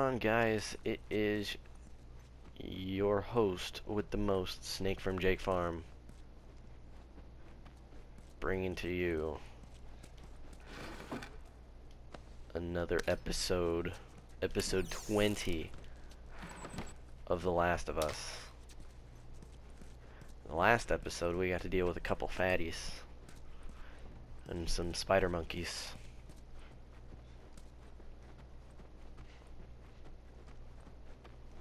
on, guys? It is your host with the most, Snake from Jake Farm, bringing to you another episode, episode 20 of The Last of Us. In The last episode, we got to deal with a couple fatties and some spider monkeys.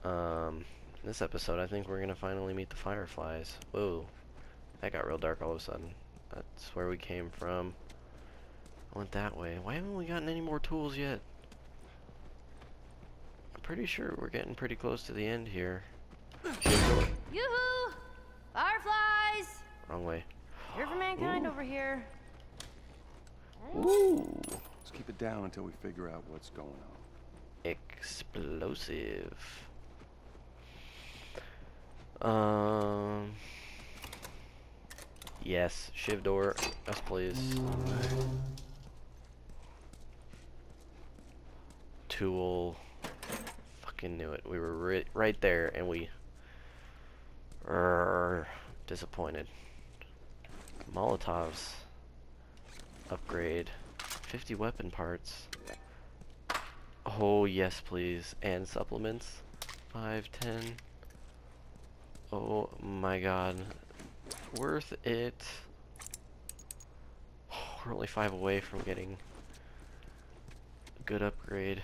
Um, this episode, I think we're gonna finally meet the fireflies. Whoa, that got real dark all of a sudden. That's where we came from. I went that way. Why haven't we gotten any more tools yet? I'm pretty sure we're getting pretty close to the end here. Yoo-hoo! Fireflies! Wrong way. Here for mankind Ooh. over here. Ooh, Let's keep it down until we figure out what's going on. explosive. Um. Yes, shiv door. Yes, please. Tool. Fucking knew it. We were ri right there, and we. Err, disappointed. Molotovs. Upgrade. 50 weapon parts. Oh, yes, please. And supplements. 5, 10. Oh my god. Worth it. we're only 5 away from getting a good upgrade.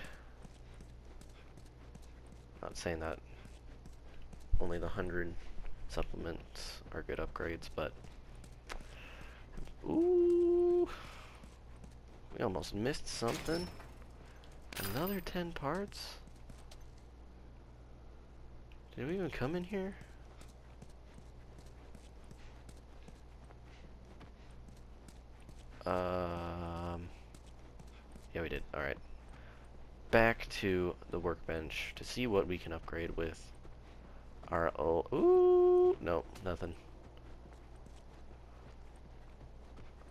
Not saying that only the 100 supplements are good upgrades, but... Ooh! We almost missed something. Another 10 parts? Did we even come in here? Um, yeah, we did. Alright. Back to the workbench to see what we can upgrade with our old... Ooh! No, nothing.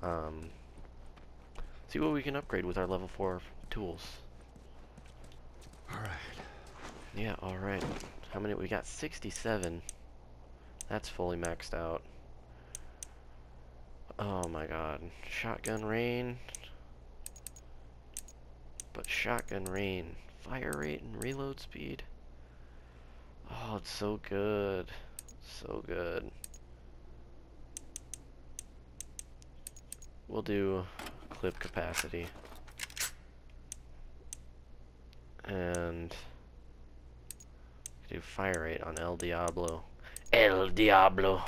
Um, see what we can upgrade with our level 4 tools. All right. Yeah, alright. How many? We got 67. That's fully maxed out. Oh my god. Shotgun rain. But shotgun rain. Fire rate and reload speed. Oh, it's so good. So good. We'll do clip capacity. And do fire rate on El Diablo. El Diablo.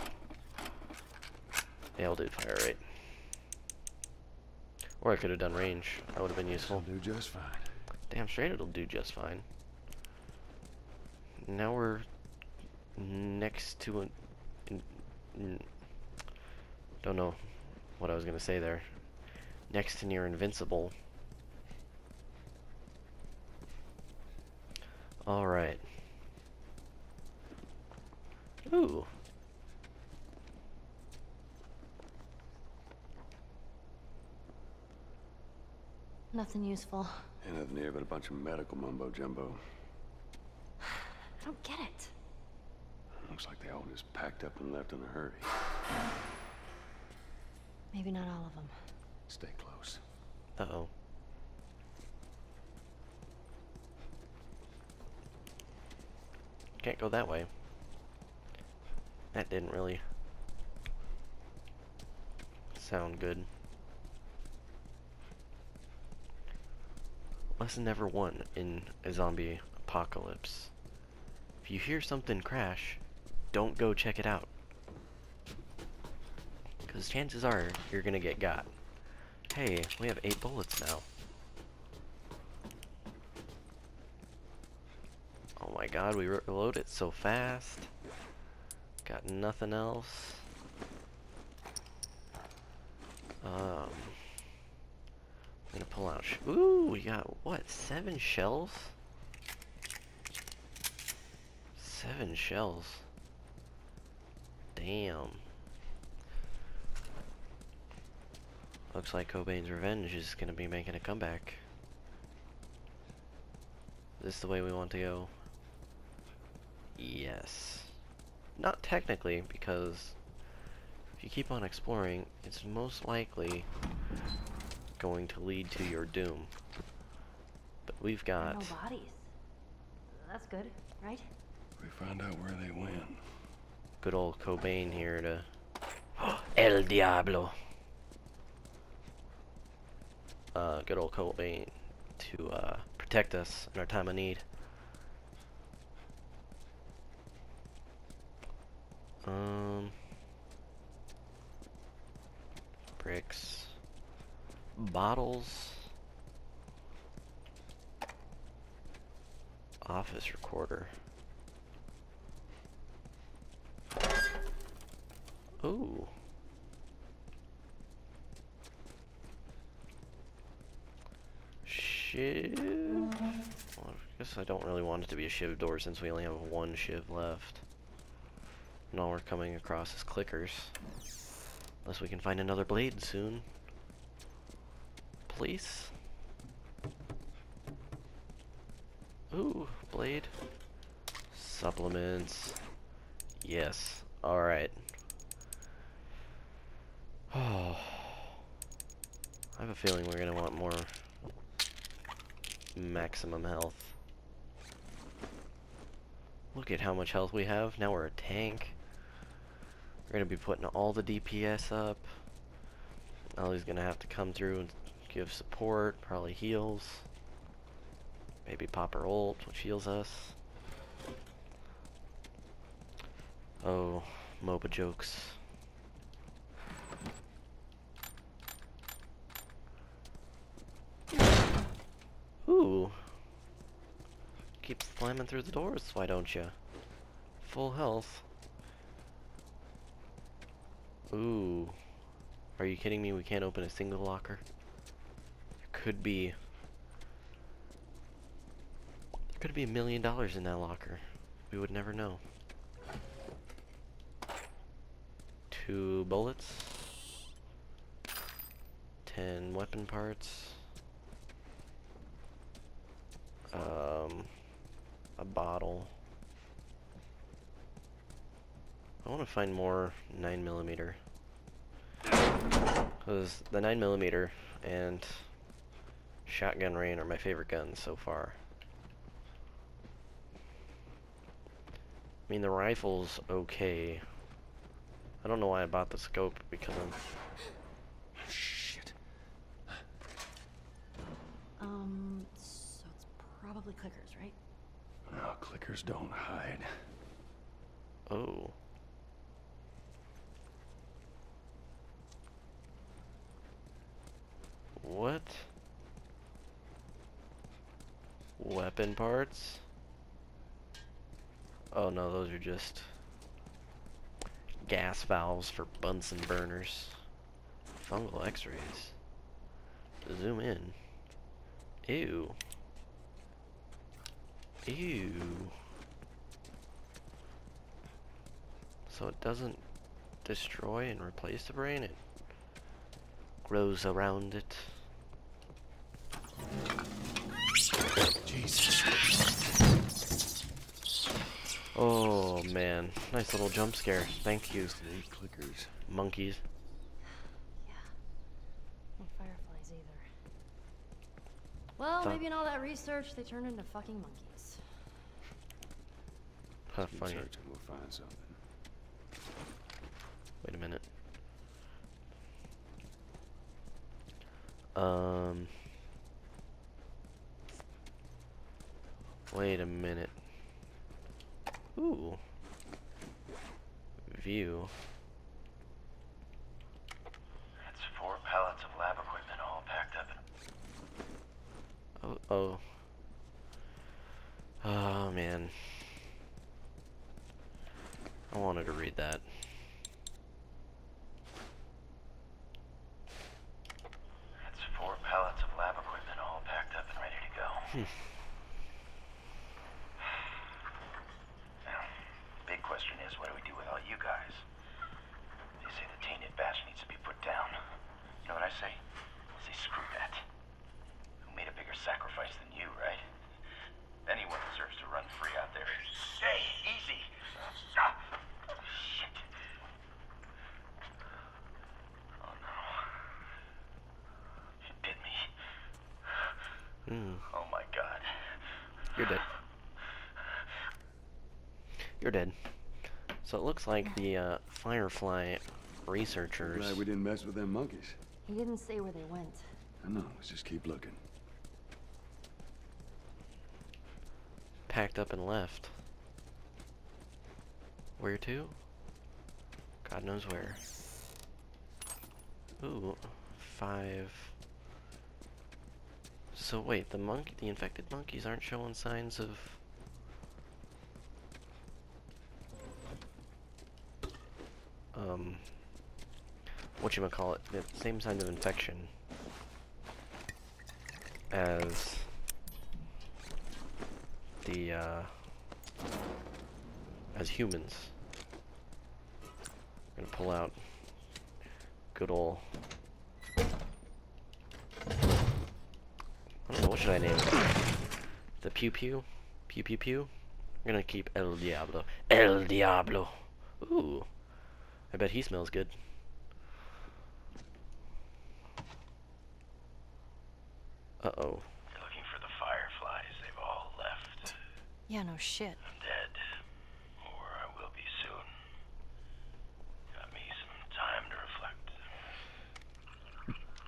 I'll do fire rate. Or I could have done range. That would have been useful. Do just fine. Damn straight it'll do just fine. Now we're next to an... in- in- don't know what I was gonna say there. Next to near invincible. Alright. Ooh. Nothing useful. Ain't nothing here but a bunch of medical mumbo jumbo. I don't get it. Looks like they all just packed up and left in a hurry. Maybe not all of them. Stay close. Uh-oh. Can't go that way. That didn't really sound good. Lesson number one in a zombie apocalypse. If you hear something crash, don't go check it out. Because chances are you're gonna get got. Hey, we have eight bullets now. Oh my god, we reload it so fast. Got nothing else. Um, I'm gonna pull out. Ooh, we got what? Seven shells? Seven shells. Damn. Looks like Cobain's Revenge is gonna be making a comeback. Is this the way we want to go? Yes. Not technically, because if you keep on exploring, it's most likely going to lead to your doom. But we've got... no bodies. That's good, right? We find out where they went. good old Cobain here to El Diablo. Uh, good old Cobain to uh, protect us in our time of need. Um, bricks, bottles, office recorder. Ooh. Shiv. Well, I guess I don't really want it to be a shiv door since we only have one shiv left. And all we're coming across is clickers. Unless we can find another blade soon. Please? Ooh, blade. Supplements. Yes. Alright. Oh. I have a feeling we're gonna want more maximum health. Look at how much health we have. Now we're a tank. We're gonna be putting all the DPS up. Ellie's gonna have to come through and give support, probably heals. Maybe pop her ult, which heals us. Oh, MOBA jokes. Ooh. Keep slamming through the doors, why don't you? Full health. Ooh. Are you kidding me? We can't open a single locker? Could be... There could be a million dollars in that locker. We would never know. Two bullets. Ten weapon parts. Um, a bottle. I want to find more 9 millimeter. Because the 9 millimeter and shotgun rain are my favorite guns so far. I mean, the rifle's okay. I don't know why I bought the scope because I'm Shit. Um, so it's probably clickers, right? No, clickers don't hide. Oh. What? Weapon parts? Oh no, those are just gas valves for Bunsen burners. Fungal x-rays. Zoom in. Ew. Ew. So it doesn't destroy and replace the brain, it grows around it. Jesus. Oh man, nice little jump scare. Thank you, They clickers. monkeys. Yeah. No fireflies either. Well, Thought- maybe in all that research, they turned into fucking monkeys. Huh, funny. we'll find something. Wait a minute. Um. Wait a minute. Ooh. View. That's four pallets of lab equipment all packed up. Oh, oh. Oh, man. I wanted to read that. That's four pallets of lab equipment all packed up and ready to go. now, big question is, what do we do with all you guys? They say the tainted batch needs to be put down. You know what I say? I say screw that. Who made a bigger sacrifice than you, right? Anyway, Hmm. Oh my god. You're dead. You're dead. So it looks like the uh, Firefly researchers. Glad we didn't mess with them monkeys. He didn't say where they went. I know. Let's just keep looking. packed up and left. Where to? God knows where. Ooh, five. So wait, the monkey, the infected monkeys aren't showing signs of. Um, what you call it? The same signs of infection as the uh, as humans. I'm gonna pull out good old. I don't know what should I name it? The pew pew, pew pew pew. I'm gonna keep El Diablo. El Diablo. Ooh, I bet he smells good. Uh oh. You're looking for the fireflies. They've all left. Yeah, no shit. I'm dead. Or I will be soon. Got me some time to reflect.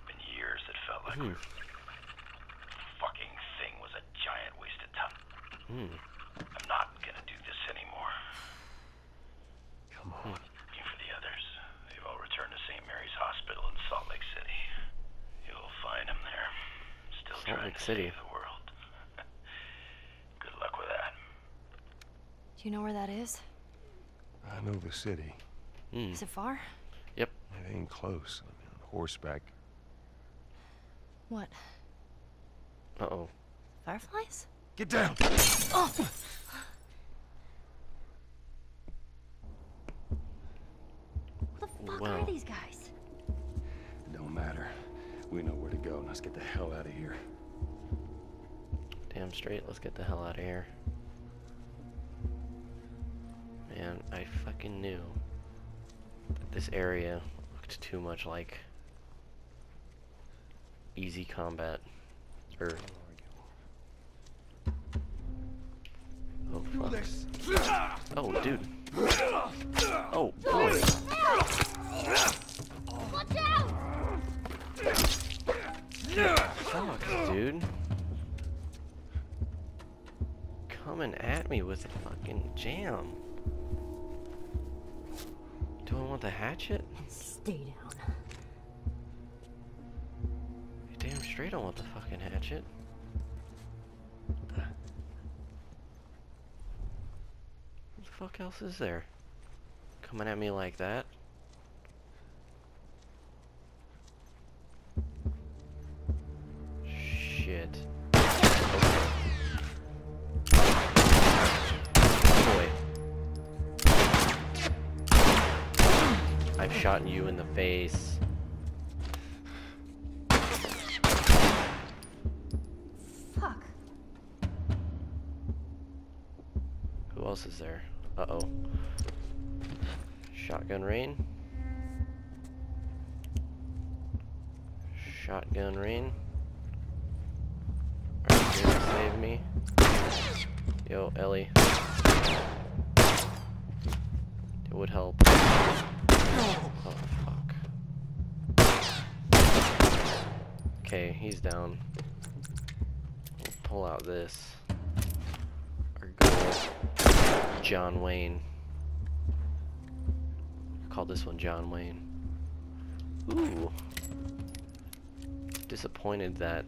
Been years that felt like Hmm. fucking thing was a giant waste of time. Hmm. I'm not gonna do this anymore. Come on. Looking for the others. They've all returned to St. Mary's Hospital in Salt Lake City. You'll find them there. Still Salt trying Lake to City. save the world. Good luck with that. Do you know where that is? I know the city. Hmm. Is it far? Yep. It ain't close. I mean, on horseback. What? Uh oh. Fireflies? Get down! Oh! What the fuck Wow. are these guys? It don't matter. We know where to go. Let's get the hell out of here. Damn straight, let's get the hell out of here. Man, I fucking knew that this area looked too much like easy combat. Or Oh fuck. Oh dude. Jam. Do I want the hatchet? Stay down. Damn straight I want the fucking hatchet. What the fuck else is there? Coming at me like that? In the face. Fuck. Who else is there? Uh-oh. Shotgun rain. Shotgun rain. Are you here to save me? Yo, Ellie. It would help. Oh, fuck. Okay, he's down. We'll pull out this. Our good John Wayne. Call this one John Wayne. Ooh. Disappointed that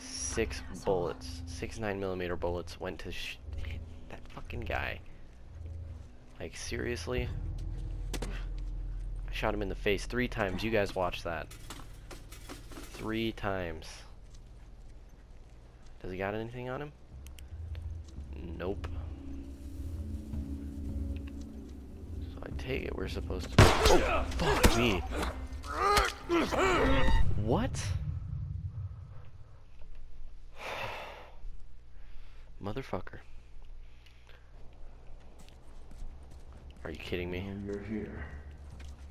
six bullets, six nine millimeter bullets went to sh hit that fucking guy. Like seriously? Shot him in the face three times. You guys watch that. Three times. Does he got anything on him? Nope. So I take it we're supposed to. Oh, fuck me. What? Motherfucker. Are you kidding me? You're here.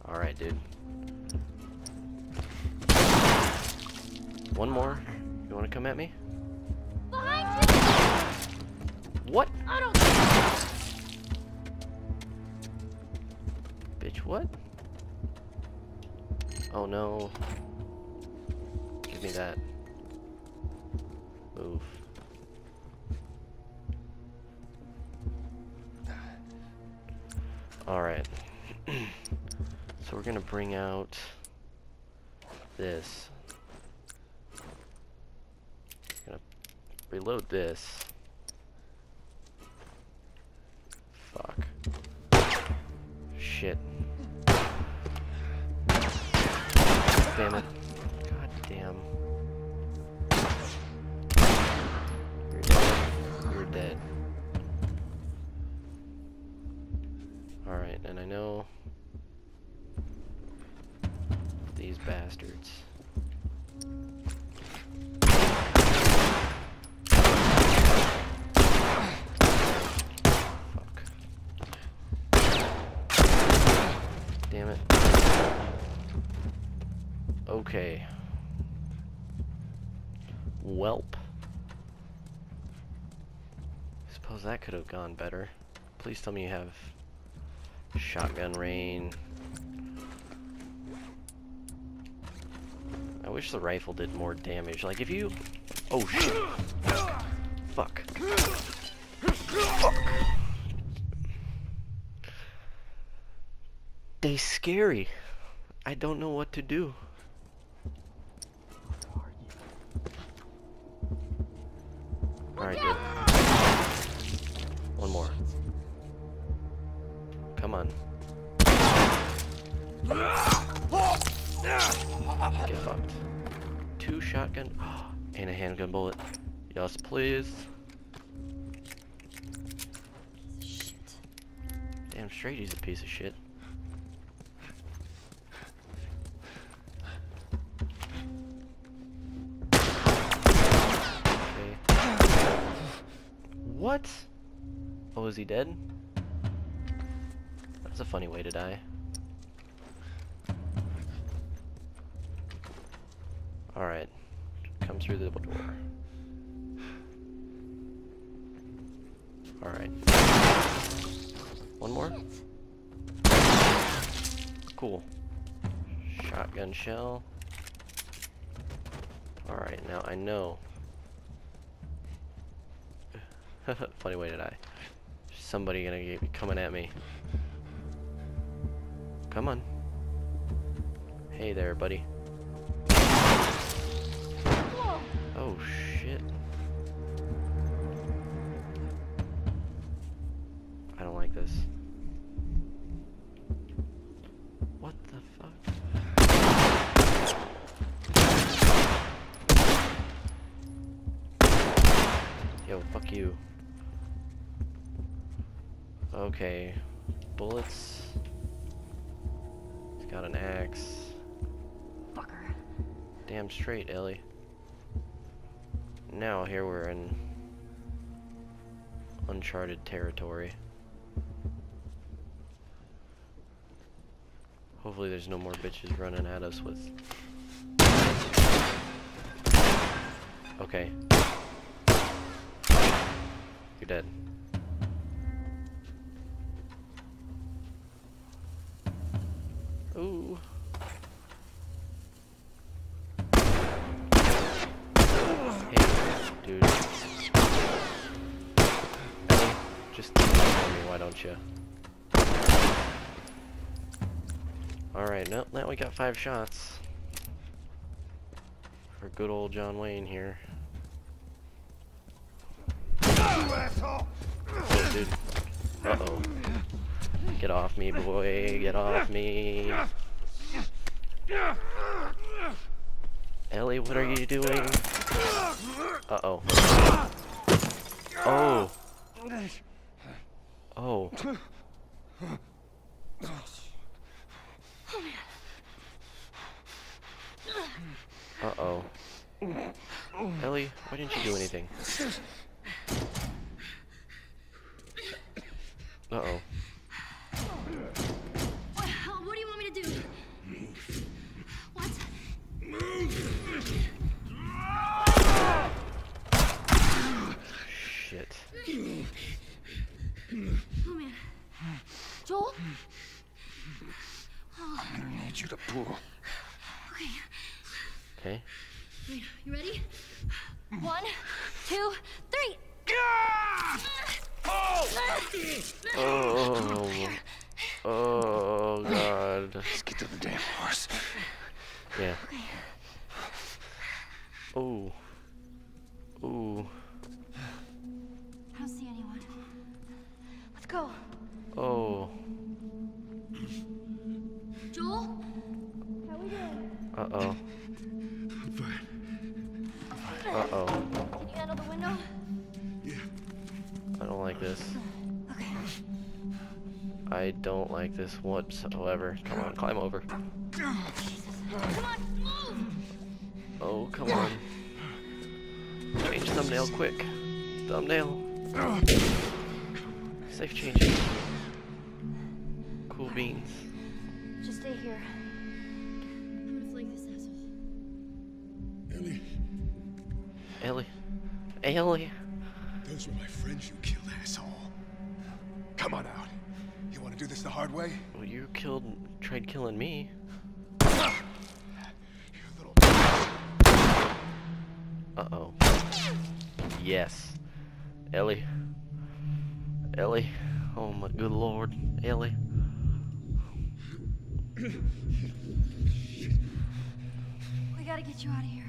Alright, dude. One more. You want to come at me? Behind you! What? I don't. Bitch, what? Oh no. Give me that. Move. Alright. Gonna bring out this. Gonna reload this. Fuck. Shit. Damn it. Could have gone better. Please tell me you have shotgun rain. I wish the rifle did more damage. Like if you... Oh shit. Fuck. Fuck. They scary. I don't know what to do. Alright, good. Piece of shit. Okay. What? Oh, is he dead? That's a funny way to die. Alright. Come through the door. Alright. One more? Cool. Shotgun shell. Alright, now I know. Funny way to die. Somebody gonna be coming at me. Come on. Hey there, buddy. Okay. Bullets. He's got an axe. Fucker. Damn straight, Ellie. Now here we're in uncharted territory. Hopefully there's no more bitches running at us with... Okay. You're dead. Ooh. Hey, dude. Ellie, just tell me, why don't you? Alright, no, now we got five shots. For good old John Wayne here. Oh, dude. Uh-oh. Get off me, boy. Get off me. Ellie, what are you doing? Uh-oh. Oh. Oh. Uh-oh. Ellie, why didn't you do anything? Uh-oh. What, what do you want me to do? What? I'm gonna need you to pull. Okay. Okay. Wait, you ready? One, two, three. Oh! oh. Oh god. Let's get to the damn horse. Yeah. Oh. Ooh. I don't see anyone. Let's go. Doing? Uh oh. I'm fine. Uh oh. Can you handle the window? Yeah. I don't like this. Okay. I don't like this whatsoever. Come on, climb over. Jesus. Come on, move! Oh, come on. Change thumbnail quick. Thumbnail. Safe changing. Cool beans. Ellie. those were my friends you killed, asshole. Come on out. You want to do this the hard way? Well, you killed, tried killing me. You little. Uh-oh. Yes. Ellie. Ellie. Oh my good lord. Ellie. We gotta get you out of here.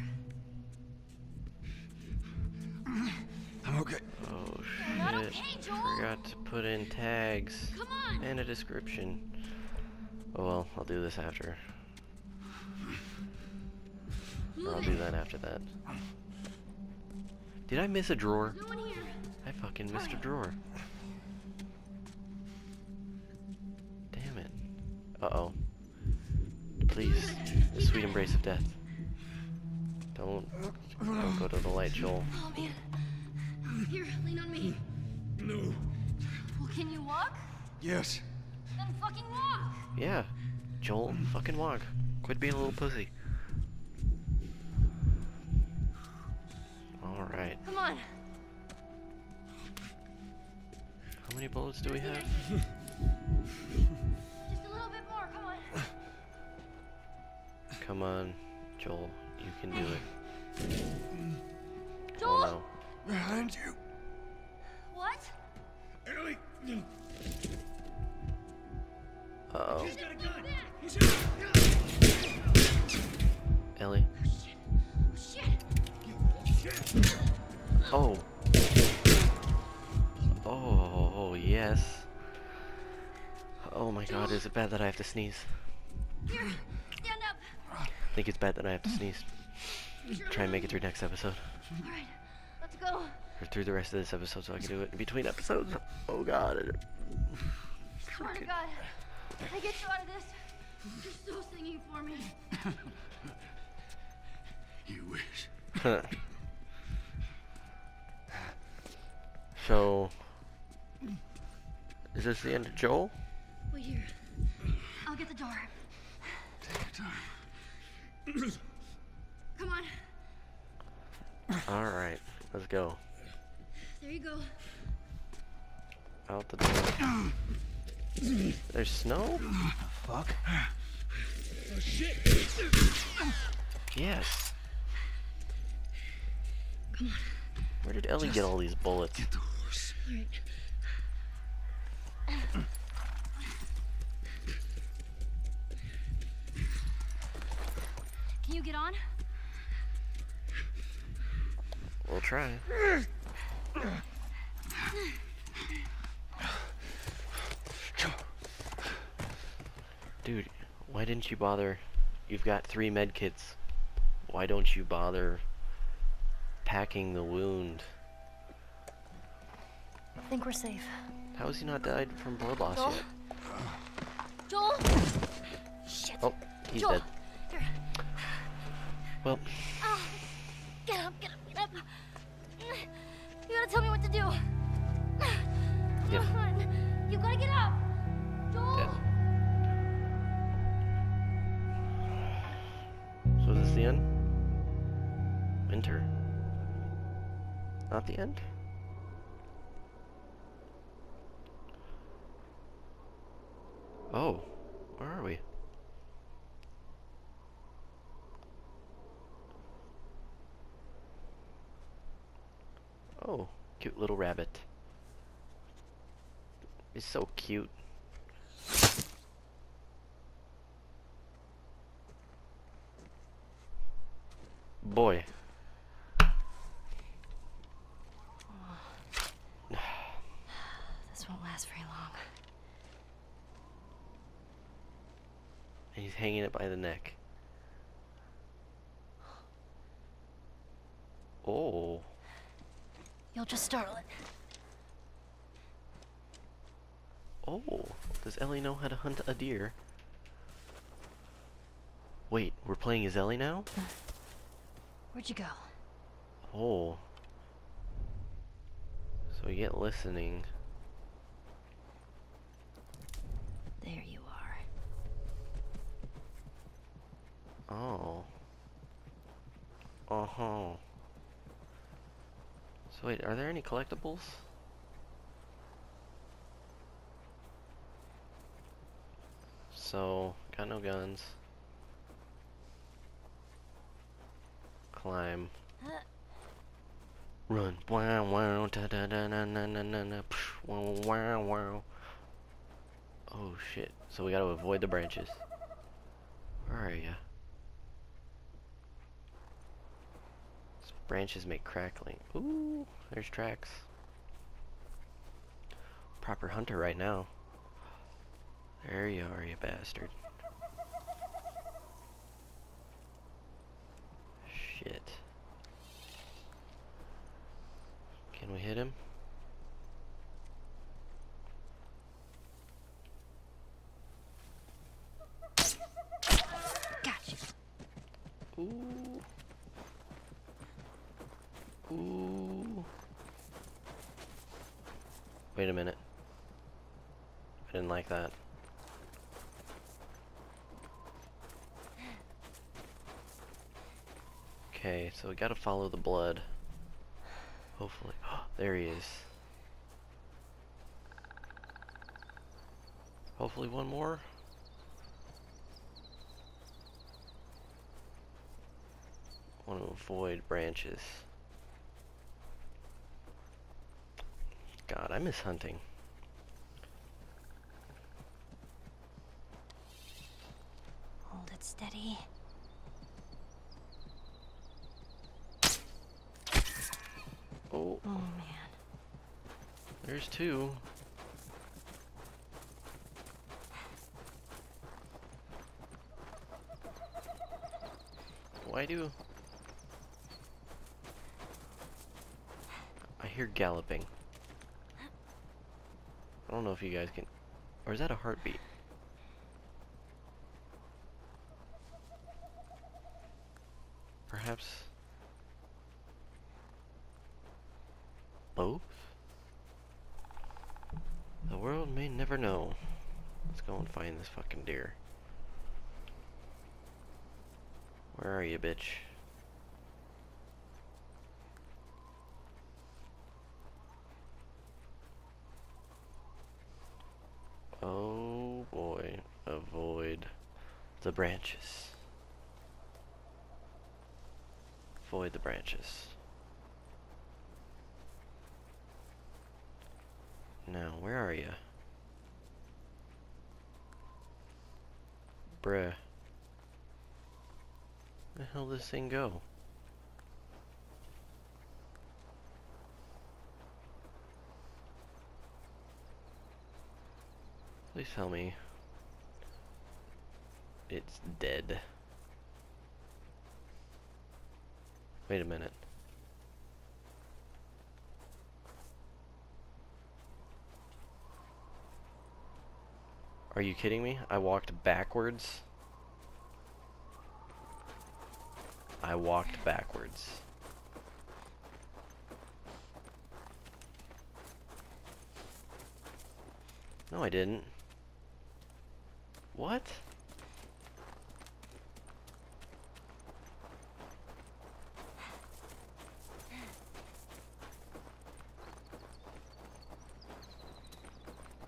I'm okay. Oh shit. okay, Forgot to put in tags. And a description. Oh well, I'll do this after. Or I'll do that after that. Did I miss a drawer? No. I fucking missed a drawer. Damn it. Uh-oh. Please, the sweet embrace of death. Don't, don't go to the light, Joel. Oh man. Here, lean on me. No. Well, can you walk? Yes. Then fucking walk. Yeah, Joel, fucking walk. Quit being a little pussy. Alright, Come on. how many bullets do we have? Just a little bit more. Come on. Come on, Joel, you can do it. Joel. Oh no. Behind you. What? Ellie. Uh-oh. He's got a gun. Back. He's here. Ellie. Oh oh, oh. oh, yes. Oh my god, is it bad that I have to sneeze? Here. Stand up. I think it's bad that I have to sneeze. Try and make it through next episode. All right. Let's go. Or through the rest of this episode so I can do it in between episodes. Oh god. Swear to God, I get you out of this. You're so singing for me. You wish. so, is this the end of Joel? Wait here. I'll get the door. Take your time. Come on. Alright, let's go. There you go. Out the door. There's snow? Fuck. Oh shit. Yes. Come on. Where did Ellie get all these bullets? Get the horse. All right. Can you get on? We'll try. Dude, why didn't you bother? You've got three med kits. Why don't you bother packing the wound? I think we're safe. How has he not died from blood loss Joel? yet? Joel? Shit. Oh, he's Joel. dead. Here. Well, Ah, get up, get up, get up. You gotta tell me what to do. Yep. Come on. You gotta get up. Joel. Yes. So is this the end? Enter. Not the end? Oh, where are we? Oh, cute little rabbit. It's so cute. Boy. This won't last very long. And he's hanging it by the neck. Oh. You'll just startle it. Oh. Does Ellie know how to hunt a deer? Wait, we're playing as Ellie now? Where'd you go? Oh. So we get listening. There you are. Oh. Uh-huh. So wait, are there any collectibles? So, got no guns. Climb. Run. Wow wow da da da na na na psh, wow wow wow. Oh shit. So we gotta avoid the branches. Where are ya? These branches make crackling. Ooh, there's tracks. Proper hunter right now. There you are, you bastard. Shit. Can we hit him? Gotcha. Ooh. Ooh. Wait a minute. I didn't like that. Okay, so we gotta follow the blood. Hopefully. there he is. Hopefully one more. want to avoid branches. God, I miss hunting. Hold it steady. Oh, Oh man. Two. Why do... I hear galloping. I don't know if you guys can... Or is that a heartbeat? Perhaps... Both? The world may never know. Let's go and find this fucking deer. Where are you, bitch? Oh boy, avoid the branches. Avoid the branches. Now, where are you? Bruh. Where the hell does this thing go? Please tell me it's dead. Wait a minute. Are you kidding me? I walked backwards. I walked backwards. No, I didn't. What?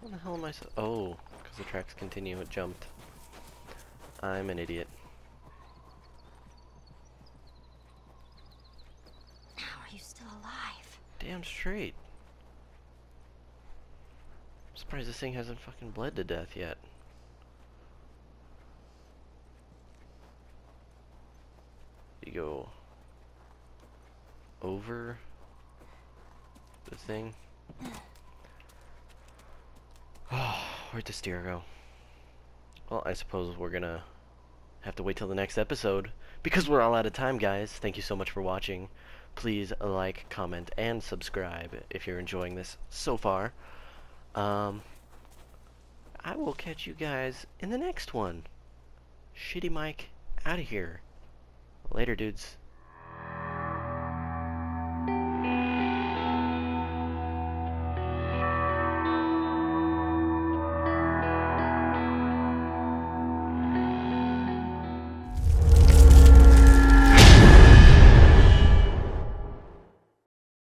What the hell am I so- Oh, because the tracks continue. It jumped. I'm an idiot. How are you still alive? Damn straight. I'm surprised this thing hasn't fucking bled to death yet. You go over the thing. Where'd the steer go? Well, I suppose we're gonna have to wait till the next episode because we're all out of time, guys. Thank you so much for watching. Please like, comment, and subscribe if you're enjoying this so far. Um, I will catch you guys in the next one. Shitty Mike out of here. Later, dudes.